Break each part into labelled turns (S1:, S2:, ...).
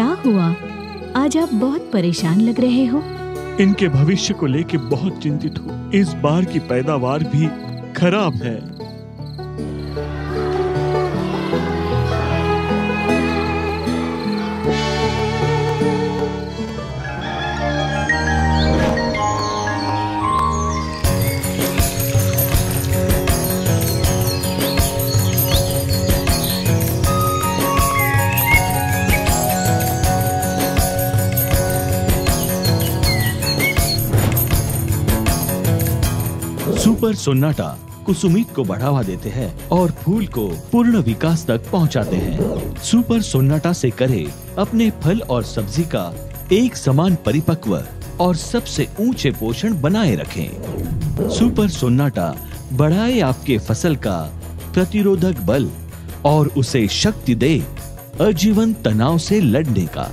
S1: हुआ? आज आप बहुत परेशान लग रहे हो।
S2: इनके भविष्य को लेके बहुत चिंतित हूँ। इस बार की पैदावार भी खराब है।
S3: सुपर सोनाटा कुसुमित को बढ़ावा देते हैं और फूल को पूर्ण विकास तक पहुंचाते हैं। सुपर सोनाटा से करे अपने फल और सब्ज़ी का एक समान परिपक्व और सबसे ऊँचे पोषण बनाए रखें। सुपर सोनाटा बढ़ाए आपके फ़सल का प्रतिरोधक बल और उसे शक्ति दे आजीवन तनाव से लड़ने का।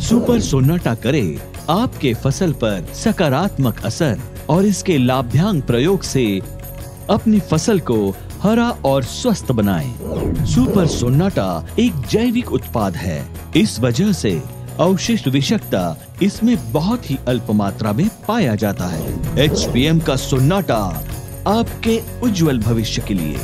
S3: सुपर सोनाटा करे आपके फ़सल पर सकारात्मक असर और इसके लाभ्यांग प्रयोग से अपनी फ़सल को हरा और स्वस्थ बनाएँ। सुपर सोनाटा एक जैविक उत्पाद है। इस वजह से अवशिष्ट विषकता इसमें बहुत ही अल्प मात्रा में पाया जाता है। एचपीएम का सोनाटा आपके उज्जवल भविष्य के लिए।